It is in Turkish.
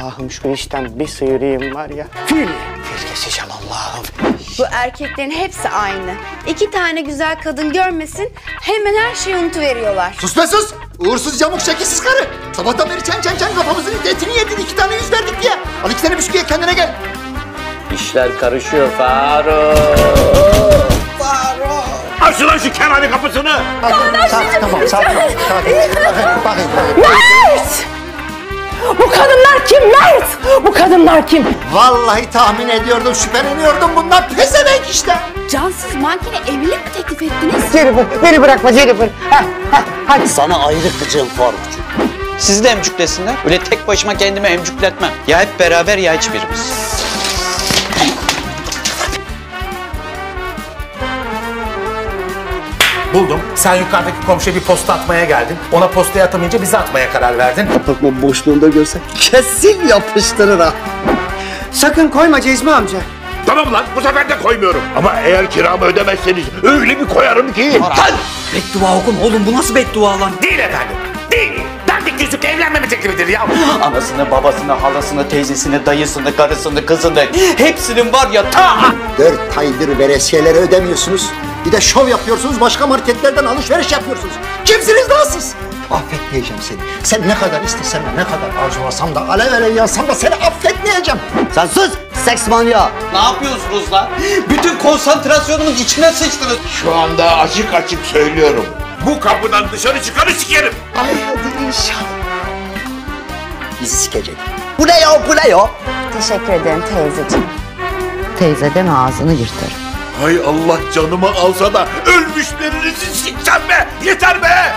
Allah'ım şu işten bir sıyırayım var ya. Fil. Fil keseceğim Allah'ım. Bu erkeklerin hepsi aynı. İki tane güzel kadın görmesin hemen her şeyi unutuveriyorlar. Sus be sus! Uğursuz camuk şekilsiz karı. Sabahtan beri çen çen çen kafamızın etini yedin iki tane yüz verdik diye. Al iki tane bisküviye kendine gel. İşler karışıyor Faruk. Aç lan şu kerane kapısını. Sakin, tamam sakin ol. Sakin. Bakın, bakın. Kadınlar kim Mert? Bu kadınlar kim? Vallahi tahmin ediyordum, şüpheleniyordum bundan. Pezevenk işte. Cansız mankine evlilik mi teklif ettiniz? Jennifer, beni bırakma Jennifer. Heh, heh, hadi. Sana ayrı kıcım Farukçu. Sizi de emcüklesinler. Öyle tek başıma kendimi emcükletmem. Ya hep beraber ya hiçbirimiz. Buldum. Sen yukarıdaki komşuya bir posta atmaya geldin. Ona postayı atamayınca bize atmaya karar verdin. Apartman boşluğunda görsek kesin yapıştırır ha. Sakın koyma Cezmi amca. Tamam lan bu sefer de koymuyorum. Ama eğer kiramı ödemezseniz öyle bir koyarım ki. Lan! Beddua okun oğlum bu nasıl beddua lan? Değil efendim. Yüzük evlenmeme teklifidir ya. Anasını, babasını, halasını, teyzesini, dayısını, karısını, kızını hepsinin var ya ta Dört aydır veresiyeleri ödemiyorsunuz. Bir de şov yapıyorsunuz, başka marketlerden alışveriş yapıyorsunuz. Kimsiniz lan siz? Affetmeyeceğim seni. Sen ne kadar istesen de, ne kadar arzulasam da, alev alev yansam da seni affetmeyeceğim. Sen sus seks manyağı. Ne yapıyorsunuz lan? Bütün konsantrasyonumun içine sıçtınız. Şu anda açık açık söylüyorum. Bu kapıdan dışarı çıkanı sikerim. Ay hadi inşallah. Bizi sikecek. Bu ne ya bu ne ya? Teşekkür ederim teyzeciğim. Teyze deme ağzını yırtarım. Hay Allah canımı alsa da ölmüşlerinizi sikeceğim be. Yeter be.